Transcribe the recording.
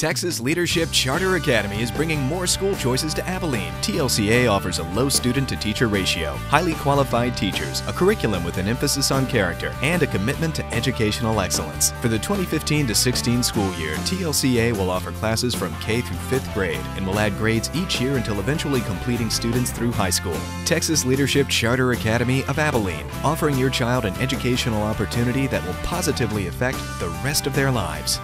Texas Leadership Charter Academy is bringing more school choices to Abilene. TLCA offers a low student to teacher ratio, highly qualified teachers, a curriculum with an emphasis on character, and a commitment to educational excellence. For the 2015 to 16 school year, TLCA will offer classes from K through 5th grade and will add grades each year until eventually completing students through high school. Texas Leadership Charter Academy of Abilene, offering your child an educational opportunity that will positively affect the rest of their lives.